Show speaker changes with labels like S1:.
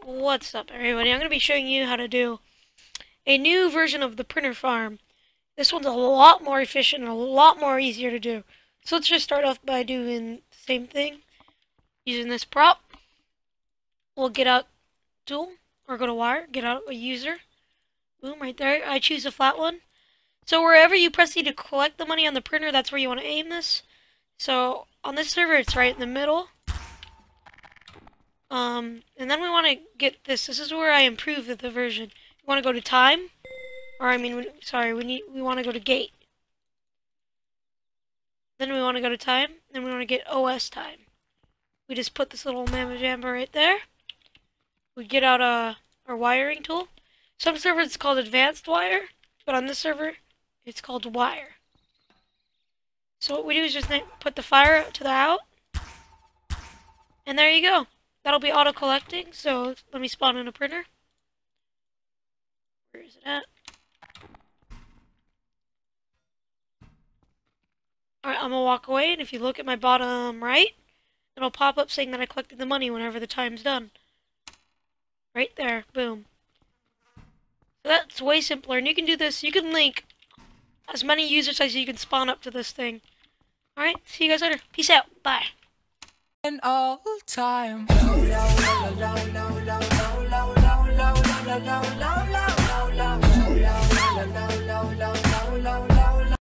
S1: What's up everybody? I'm going to be showing you how to do a new version of the printer farm. This one's a lot more efficient and a lot more easier to do. So let's just start off by doing the same thing. Using this prop. We'll get out tool, or go to wire, get out a user. Boom, right there. I choose a flat one. So wherever you press E to collect the money on the printer, that's where you want to aim this. So on this server, it's right in the middle. Um, and then we want to get this. This is where I improve the version. We want to go to time, or I mean, sorry, we need we want to go to gate. Then we want to go to time. Then we want to get OS time. We just put this little mamma right there. We get out a our wiring tool. Some servers it's called advanced wire, but on this server it's called wire. So what we do is just put the fire to the out, and there you go. That'll be auto-collecting, so let me spawn in a printer. Where is it at? Alright, I'm gonna walk away, and if you look at my bottom right, it'll pop up saying that I collected the money whenever the time's done. Right there, boom. So that's way simpler, and you can do this, you can link as many users as you can spawn up to this thing. Alright, see you guys later. Peace out. Bye
S2: and all time.